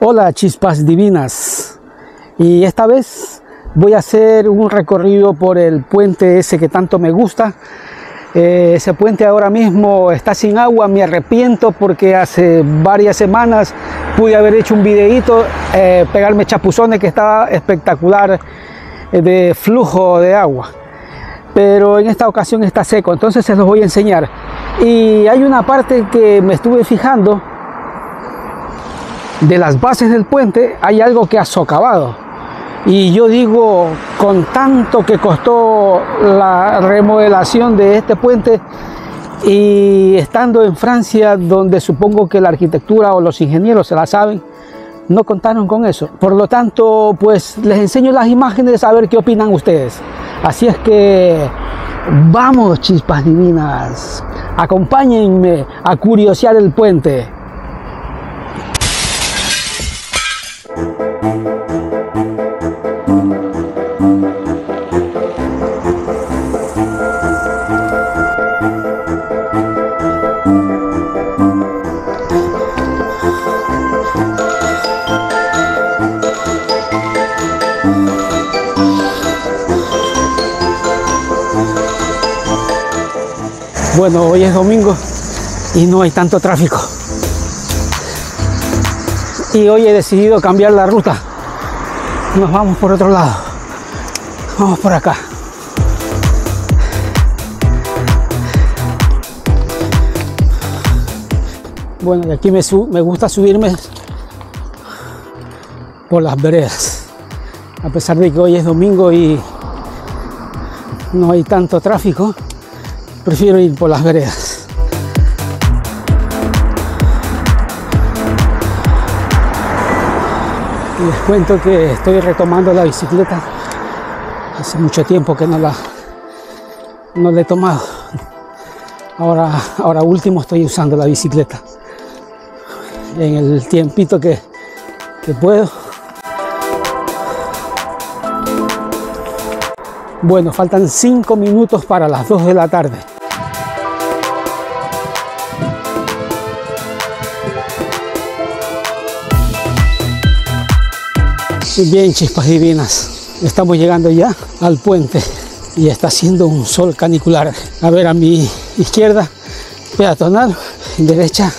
Hola chispas divinas y esta vez voy a hacer un recorrido por el puente ese que tanto me gusta eh, ese puente ahora mismo está sin agua, me arrepiento porque hace varias semanas pude haber hecho un videito, eh, pegarme chapuzones que estaba espectacular eh, de flujo de agua. Pero en esta ocasión está seco, entonces se los voy a enseñar. Y hay una parte que me estuve fijando de las bases del puente hay algo que ha socavado. Y yo digo, con tanto que costó la remodelación de este puente y estando en Francia, donde supongo que la arquitectura o los ingenieros se la saben, no contaron con eso. Por lo tanto, pues les enseño las imágenes a ver qué opinan ustedes. Así es que vamos, chispas divinas, acompáñenme a curiosear el puente. Bueno, hoy es domingo y no hay tanto tráfico. Y hoy he decidido cambiar la ruta. Nos vamos por otro lado. Vamos por acá. Bueno, aquí me, me gusta subirme por las veredas. A pesar de que hoy es domingo y no hay tanto tráfico, prefiero ir por las veredas. Les cuento que estoy retomando la bicicleta. Hace mucho tiempo que no la, no la he tomado. Ahora, ahora último estoy usando la bicicleta. En el tiempito que, que puedo. Bueno, faltan 5 minutos para las 2 de la tarde. Bien, chispas divinas. Estamos llegando ya al puente y está haciendo un sol canicular. A ver, a mi izquierda, peatonal, derecha,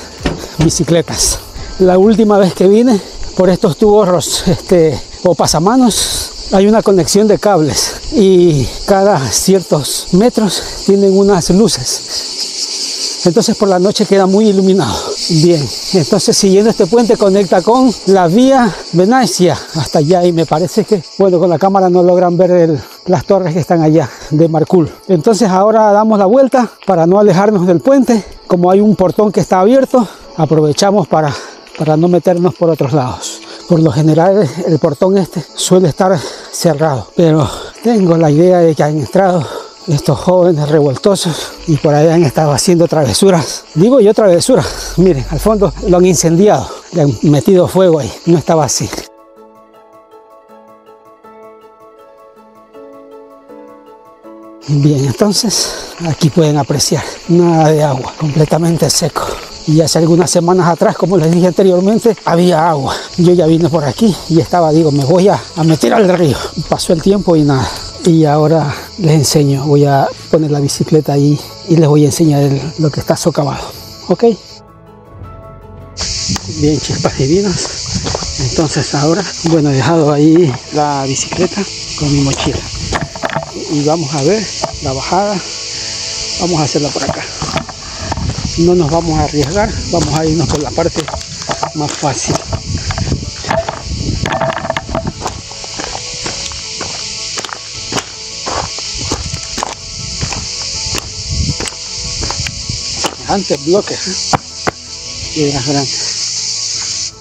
bicicletas. La última vez que vine por estos tubos este, o pasamanos, hay una conexión de cables y cada ciertos metros tienen unas luces entonces por la noche queda muy iluminado. Bien, entonces siguiendo este puente conecta con la vía Venecia hasta allá y me parece que, bueno, con la cámara no logran ver las torres que están allá de Marcul. Entonces ahora damos la vuelta para no alejarnos del puente. Como hay un portón que está abierto, aprovechamos para, para no meternos por otros lados. Por lo general el portón este suele estar cerrado, pero tengo la idea de que han entrado estos jóvenes revoltosos y por ahí han estado haciendo travesuras. Digo yo travesuras, miren, al fondo lo han incendiado, le han metido fuego ahí, no estaba así. Bien, entonces aquí pueden apreciar nada de agua, completamente seco. Y hace algunas semanas atrás, como les dije anteriormente, había agua. Yo ya vine por aquí y estaba, digo, me voy a, a meter al río. Pasó el tiempo y nada y ahora les enseño. Voy a poner la bicicleta ahí y les voy a enseñar lo que está socavado. Ok bien chispas divinas. Entonces ahora bueno he dejado ahí la bicicleta con mi mochila. Y vamos a ver la bajada. Vamos a hacerla por acá. No nos vamos a arriesgar. Vamos a irnos por la parte más fácil antes bloques ¿eh? piedras grandes.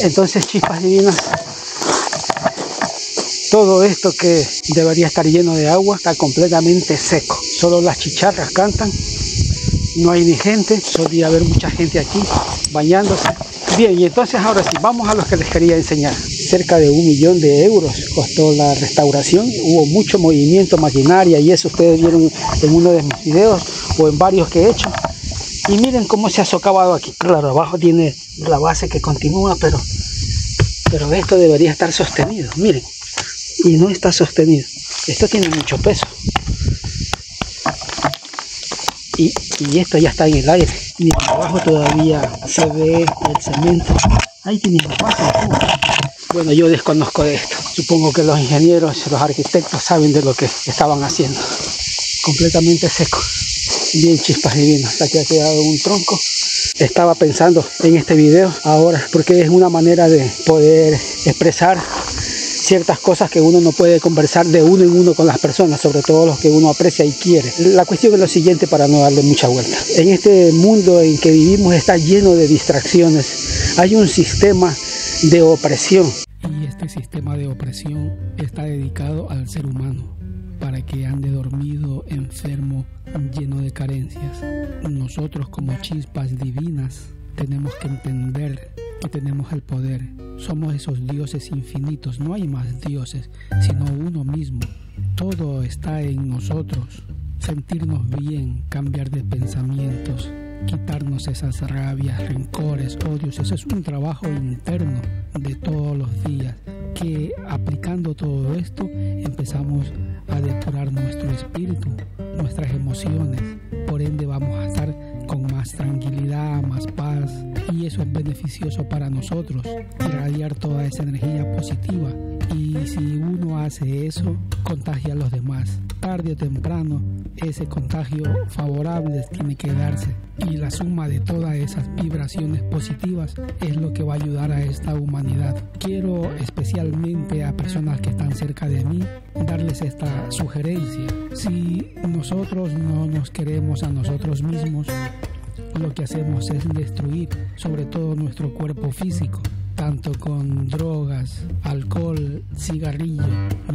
Entonces chispas divinas todo esto que debería estar lleno de agua está completamente seco. Solo las chicharras cantan. No hay ni gente. Solía haber mucha gente aquí bañándose Bien, y entonces ahora sí, vamos a lo que les quería enseñar. cerca de un millón de euros costó la restauración. Hubo mucho movimiento, maquinaria y eso ustedes vieron en uno de mis videos o en varios que he hecho. Y miren cómo se ha socavado aquí. Claro, abajo tiene la base que continúa, pero, pero esto debería estar sostenido. Miren, y no está sostenido. Esto tiene mucho peso. Y, y esto ya está en el aire. Y abajo todavía se ve el cemento. Ahí la base. Bueno, yo desconozco de esto. Supongo que los ingenieros, los arquitectos saben de lo que estaban haciendo. Completamente seco bien chispas divinas. Aquí ha quedado un tronco. Estaba pensando en este video ahora porque es una manera de poder expresar ciertas cosas que uno no puede conversar de uno en uno con las personas, sobre todo los que uno aprecia y quiere. La cuestión es lo siguiente para no darle mucha vuelta. En este mundo en que vivimos está lleno de distracciones. Hay un sistema de opresión. Y este sistema de opresión está dedicado al ser humano para que ande dormido, enfermo, lleno de carencias. Nosotros como chispas divinas tenemos que entender que tenemos el poder. Somos esos dioses infinitos, no hay más dioses, sino uno mismo. Todo está en nosotros. Sentirnos bien, cambiar de pensamientos, quitarnos esas rabias, rencores, odios. Eso es un trabajo interno de todos los días que aplicando todo esto empezamos a depurar nuestro espíritu, nuestras emociones. Por ende vamos a estar con más tranquilidad, más paz y eso es beneficioso para nosotros, irradiar toda esa energía positiva y si uno hace eso, contagia a los demás. Tarde o temprano, ese contagio favorable tiene que darse y la suma de todas esas vibraciones positivas es lo que va a ayudar a esta humanidad. Quiero especialmente a personas que están cerca de mí darles esta sugerencia. Si nosotros no nos queremos a nosotros mismos, lo que hacemos es destruir sobre todo nuestro cuerpo físico tanto con drogas, alcohol, cigarrillo,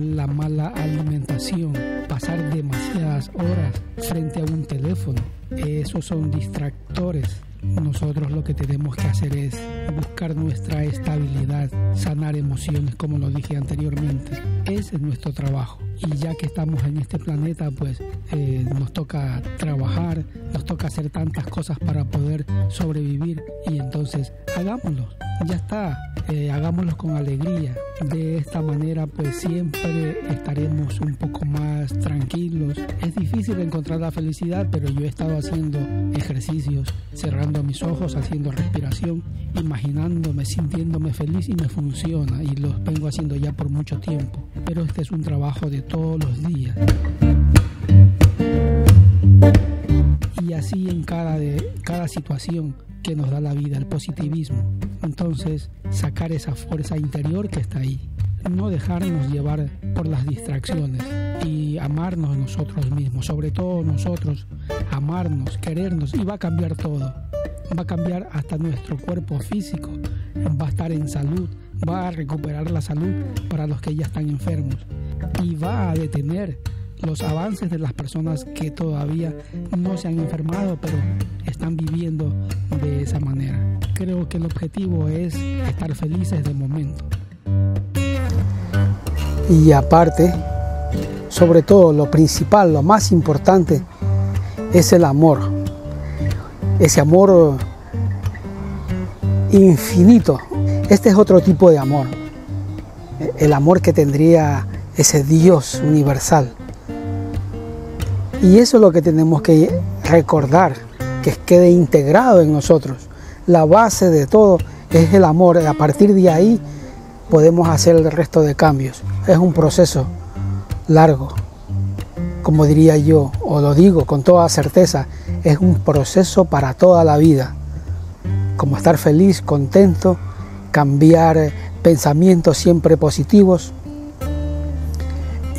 la mala alimentación, pasar demasiadas horas frente a un teléfono. Esos son distractores nosotros lo que tenemos que hacer es buscar nuestra estabilidad, sanar emociones, como lo dije anteriormente. Ese es nuestro trabajo. Y ya que estamos en este planeta, pues eh, nos toca trabajar, nos toca hacer tantas cosas para poder sobrevivir. Y entonces, hagámoslo. Ya está, eh, hagámoslo con alegría. De esta manera, pues siempre estaremos un poco más tranquilos. Es difícil encontrar la felicidad, pero yo he estado haciendo ejercicios, cerrando mis ojos, haciendo respiración, imaginándome, sintiéndome feliz y me funciona y lo vengo haciendo ya por mucho tiempo. Pero este es un trabajo de todos los días. Y así en cada, de, cada situación que nos da la vida, el positivismo. Entonces, sacar esa fuerza interior que está ahí. No dejarnos llevar por las distracciones y amarnos nosotros mismos, sobre todo nosotros, amarnos, querernos y va a cambiar todo va a cambiar hasta nuestro cuerpo físico, va a estar en salud, va a recuperar la salud para los que ya están enfermos y va a detener los avances de las personas que todavía no se han enfermado pero están viviendo de esa manera. Creo que el objetivo es estar felices de momento. Y aparte, sobre todo lo principal, lo más importante, es el amor ese amor infinito. Este es otro tipo de amor, el amor que tendría ese Dios universal. Y eso es lo que tenemos que recordar, que quede integrado en nosotros. La base de todo es el amor. A partir de ahí podemos hacer el resto de cambios. Es un proceso largo, como diría yo, o lo digo con toda certeza, es un proceso para toda la vida. Como estar feliz, contento, cambiar pensamientos siempre positivos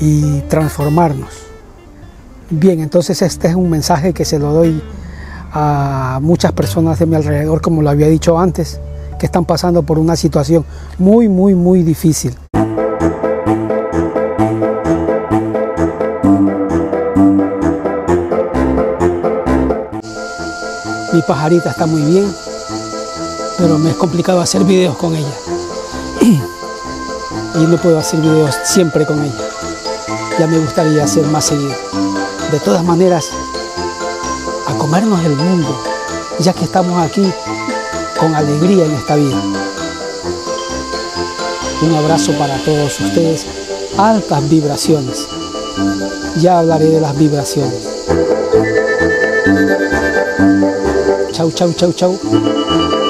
y transformarnos. Bien, entonces este es un mensaje que se lo doy a muchas personas de mi alrededor, como lo había dicho antes, que están pasando por una situación muy, muy, muy difícil. Mi pajarita está muy bien, pero me es complicado hacer videos con ella. y no puedo hacer videos siempre con ella. Ya me gustaría hacer más seguido. De todas maneras, a comernos el mundo, ya que estamos aquí con alegría en esta vida. Un abrazo para todos ustedes, altas vibraciones. Ya hablaré de las vibraciones. Chau, chau, chau, chau.